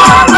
Oh.